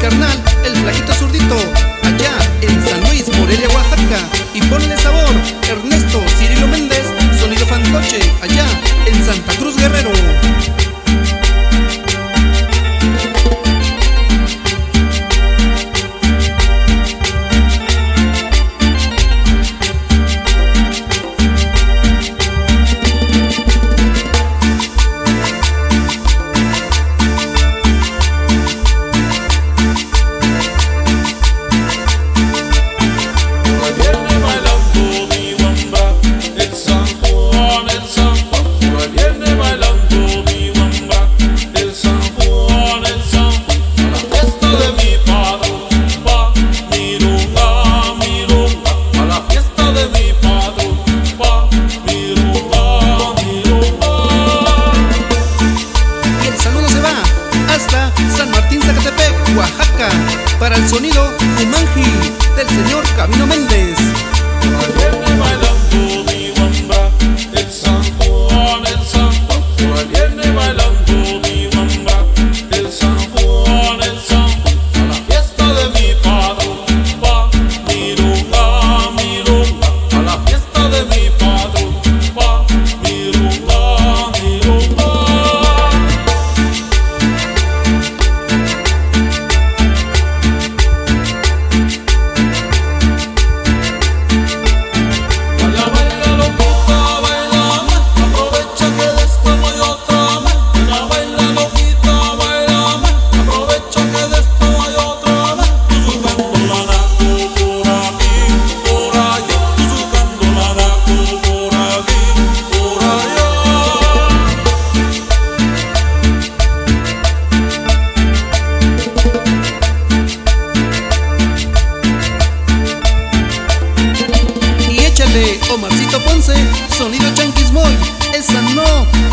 carnal, el flaquito zurdito. al sonido de Manji del señor Camino Mendoza.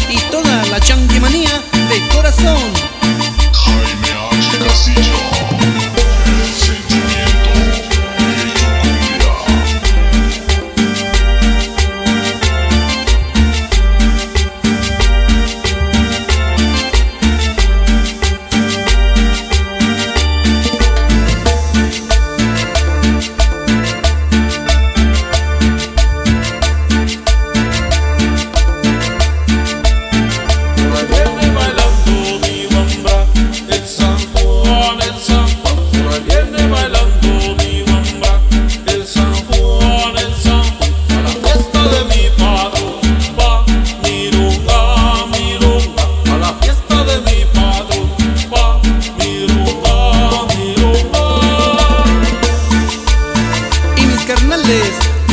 Y toda la chanquimanía de corazón. Jaime H. Casillo.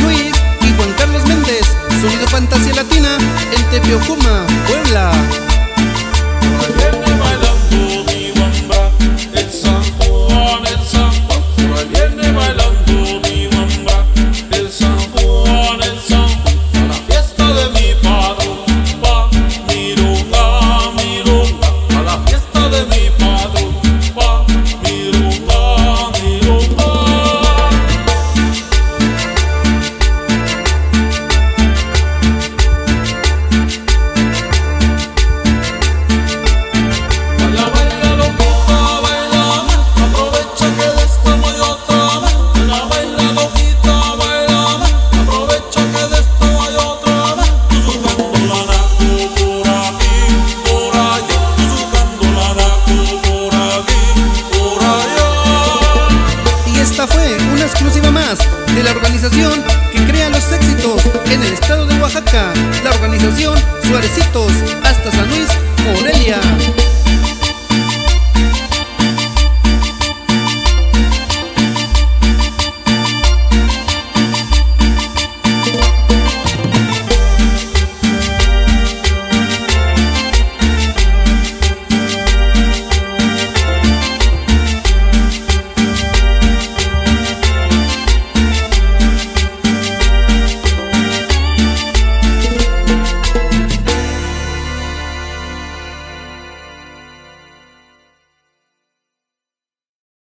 Luis y Juan Carlos Méndez, sonido fantasía latina en Tepiocuma, que crea los éxitos en el estado de Oaxaca, la organización Suarecitos